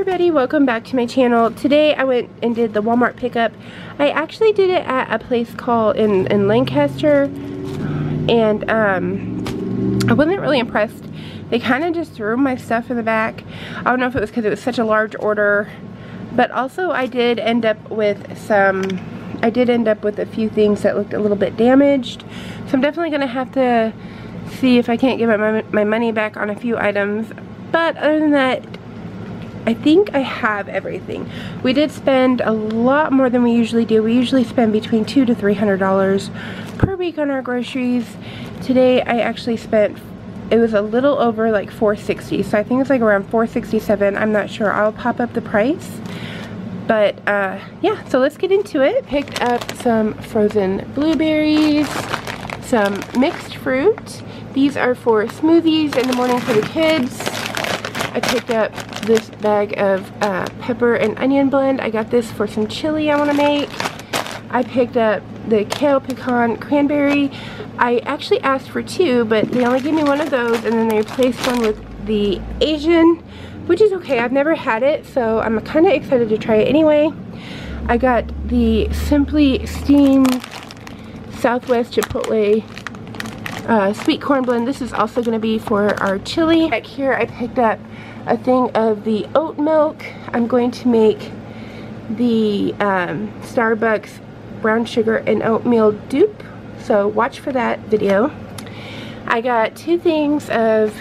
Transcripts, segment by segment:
everybody, welcome back to my channel. Today I went and did the Walmart pickup. I actually did it at a place called in, in Lancaster and um, I wasn't really impressed. They kind of just threw my stuff in the back. I don't know if it was because it was such a large order but also I did end up with some I did end up with a few things that looked a little bit damaged so I'm definitely gonna have to see if I can't get my, my money back on a few items but other than that I think I have everything. We did spend a lot more than we usually do. We usually spend between two to three hundred dollars per week on our groceries. Today I actually spent it was a little over like 460 so I think it's like around 467 I'm not sure. I'll pop up the price. But uh, yeah. So let's get into it. Picked up some frozen blueberries some mixed fruit. These are for smoothies in the morning for the kids. I picked up this bag of uh, pepper and onion blend. I got this for some chili I want to make. I picked up the kale pecan cranberry. I actually asked for two, but they only gave me one of those, and then they replaced one with the Asian, which is okay. I've never had it, so I'm kind of excited to try it anyway. I got the Simply Steamed Southwest Chipotle uh, sweet corn blend. This is also going to be for our chili. Back here I picked up a thing of the oat milk. I'm going to make the um, Starbucks brown sugar and oatmeal dupe. So watch for that video. I got two things of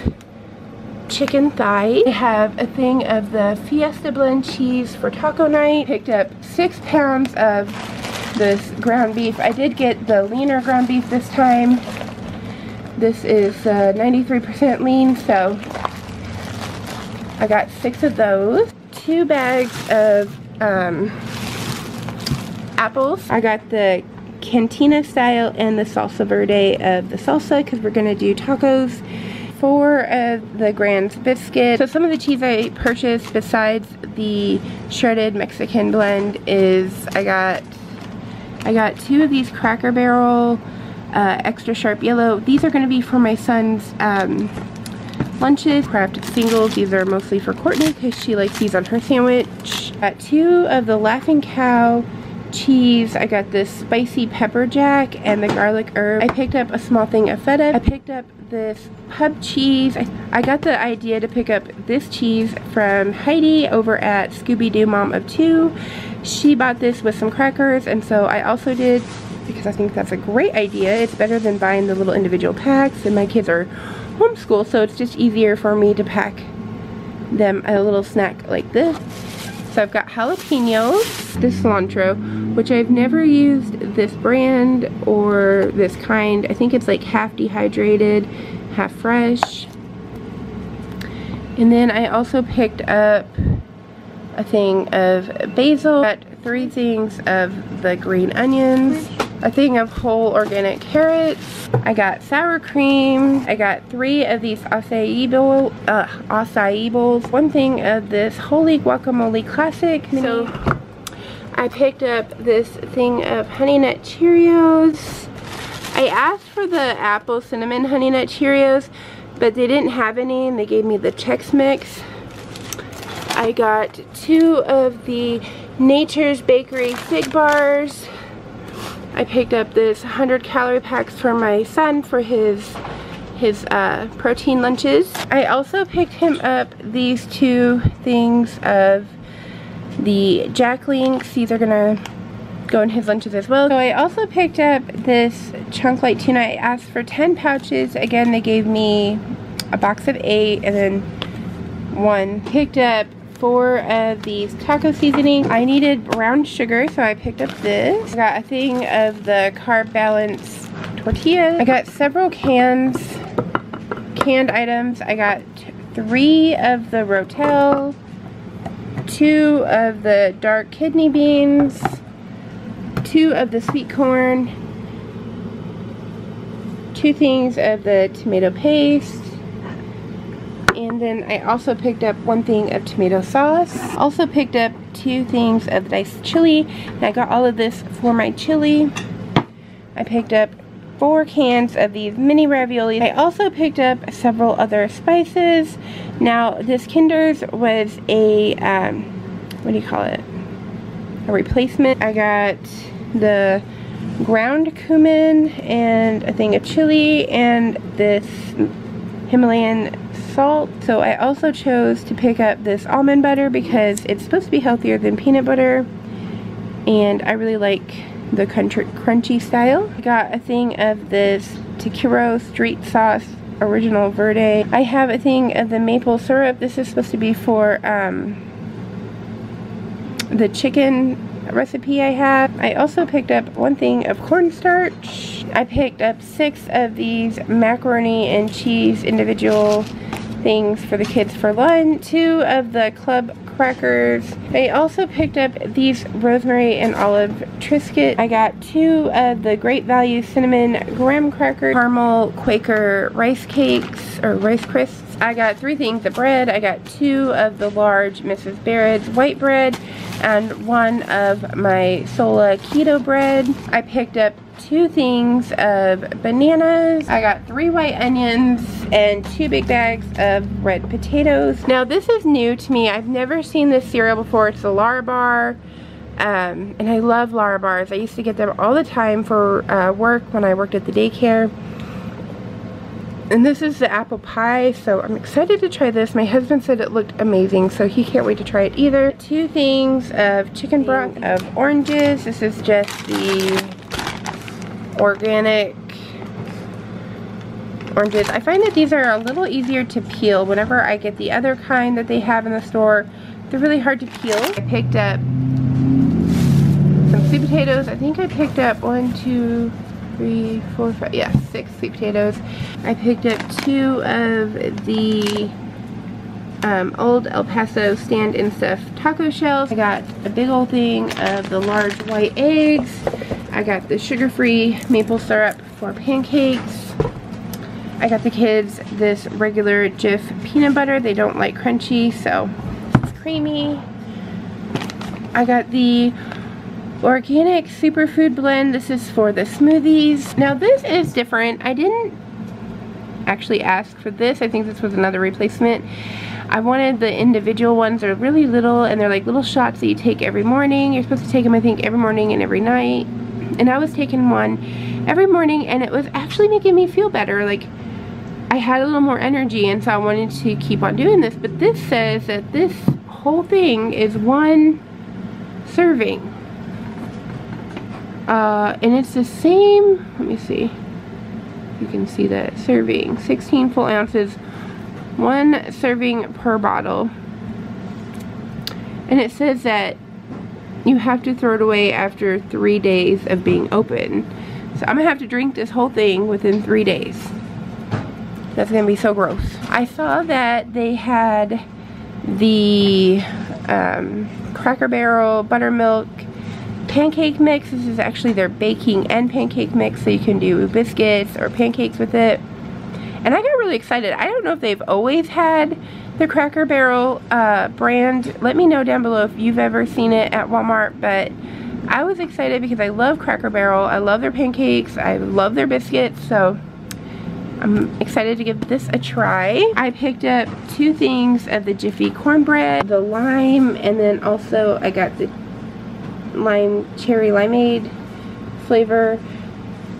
chicken thigh. I have a thing of the Fiesta blend cheese for taco night. Picked up six pounds of this ground beef. I did get the leaner ground beef this time. This is 93% uh, lean, so I got six of those. Two bags of um, apples. I got the cantina style and the salsa verde of the salsa because we're going to do tacos. Four of the Grand biscuit. So some of the cheese I purchased besides the shredded Mexican blend is I got I got two of these Cracker Barrel uh, extra sharp yellow. These are going to be for my son's um, lunches, crafted singles. These are mostly for Courtney because she likes these on her sandwich. Got two of the Laughing Cow cheese. I got this spicy pepper jack and the garlic herb. I picked up a small thing of feta. I picked up this pub cheese. I, I got the idea to pick up this cheese from Heidi over at Scooby-Doo Mom of Two. She bought this with some crackers and so I also did because I think that's a great idea. It's better than buying the little individual packs and my kids are homeschool, so it's just easier for me to pack them a little snack like this. So I've got jalapenos, this cilantro, which I've never used this brand or this kind. I think it's like half dehydrated, half fresh. And then I also picked up a thing of basil, got three things of the green onions, a thing of whole organic carrots. I got sour cream. I got three of these acai, bowl, uh, acai bowls. One thing of this Wholly Guacamole Classic. So I picked up this thing of Honey Nut Cheerios. I asked for the apple cinnamon Honey Nut Cheerios, but they didn't have any and they gave me the Chex Mix. I got two of the Nature's Bakery Fig Bars. I picked up this 100 calorie packs for my son for his his uh, protein lunches. I also picked him up these two things of the Jack Links. These are gonna go in his lunches as well. So I also picked up this chunk light tuna. I asked for 10 pouches. Again, they gave me a box of eight and then one. Picked up four of these taco seasoning. I needed brown sugar, so I picked up this. I got a thing of the Carb Balance tortillas. I got several cans, canned items. I got three of the Rotel, two of the dark kidney beans, two of the sweet corn, two things of the tomato paste, and then I also picked up one thing of tomato sauce. Also picked up two things of diced chili. And I got all of this for my chili. I picked up four cans of these mini raviolis. I also picked up several other spices. Now, this Kinder's was a, um, what do you call it? A replacement. I got the ground cumin and a thing of chili and this Himalayan salt. So I also chose to pick up this almond butter because it's supposed to be healthier than peanut butter. And I really like the crunchy style. I got a thing of this Taquero street sauce original verde. I have a thing of the maple syrup. This is supposed to be for um, the chicken recipe I have. I also picked up one thing of cornstarch. I picked up six of these macaroni and cheese individual things for the kids for lunch. Two of the club crackers. I also picked up these rosemary and olive Triscuit. I got two of the Great Value cinnamon graham cracker, caramel Quaker rice cakes or rice crisps. I got three things of bread. I got two of the large Mrs. Baird's white bread and one of my Sola keto bread. I picked up two things of bananas. I got three white onions and two big bags of red potatoes. Now this is new to me. I've never seen this cereal before. It's a Larabar. Um, and I love Larabars. I used to get them all the time for uh, work when I worked at the daycare. And this is the apple pie, so I'm excited to try this. My husband said it looked amazing, so he can't wait to try it either. Two things of chicken broth of oranges. This is just the organic oranges. I find that these are a little easier to peel. Whenever I get the other kind that they have in the store, they're really hard to peel. I picked up some sweet potatoes. I think I picked up one, two, three, four, five, yeah, six sweet potatoes. I picked up two of the um, old El Paso stand and stuff taco shells. I got a big old thing of the large white eggs. I got the sugar-free maple syrup for pancakes. I got the kids this regular Jif peanut butter. They don't like crunchy, so it's creamy. I got the organic superfood blend. This is for the smoothies. Now this is different. I didn't actually ask for this. I think this was another replacement. I wanted the individual ones. They're really little and they're like little shots that you take every morning. You're supposed to take them I think every morning and every night and I was taking one every morning and it was actually making me feel better like I had a little more energy and so I wanted to keep on doing this but this says that this whole thing is one serving uh, and it's the same let me see you can see that serving 16 full ounces one serving per bottle and it says that you have to throw it away after three days of being open. So I'm gonna have to drink this whole thing within three days. That's gonna be so gross. I saw that they had the um, Cracker Barrel buttermilk pancake mix. This is actually their baking and pancake mix so you can do biscuits or pancakes with it. And I got really excited. I don't know if they've always had the Cracker Barrel uh, brand. Let me know down below if you've ever seen it at Walmart, but I was excited because I love Cracker Barrel. I love their pancakes. I love their biscuits, so I'm excited to give this a try. I picked up two things of the Jiffy cornbread, the lime, and then also I got the lime cherry limeade flavor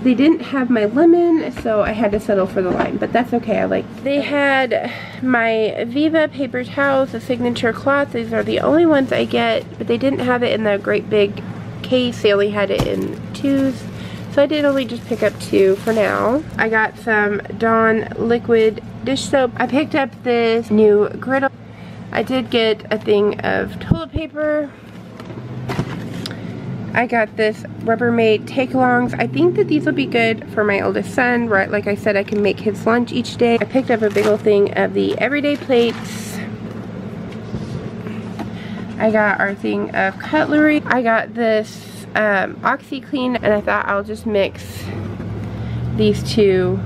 they didn't have my lemon, so I had to settle for the lime, but that's okay, I like They had my Viva paper towels, the signature cloth. These are the only ones I get, but they didn't have it in the great big case. They only had it in twos. So I did only just pick up two for now. I got some Dawn liquid dish soap. I picked up this new griddle. I did get a thing of toilet paper I got this Rubbermaid take-alongs. I think that these will be good for my oldest son. Right, like I said, I can make his lunch each day. I picked up a big old thing of the everyday plates. I got our thing of cutlery. I got this um, OxiClean, and I thought I'll just mix these two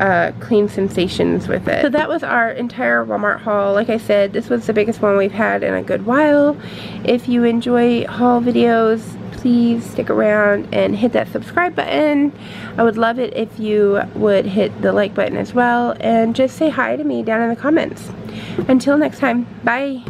uh, clean sensations with it. So that was our entire Walmart haul. Like I said, this was the biggest one we've had in a good while. If you enjoy haul videos, please stick around and hit that subscribe button. I would love it if you would hit the like button as well and just say hi to me down in the comments. Until next time, bye.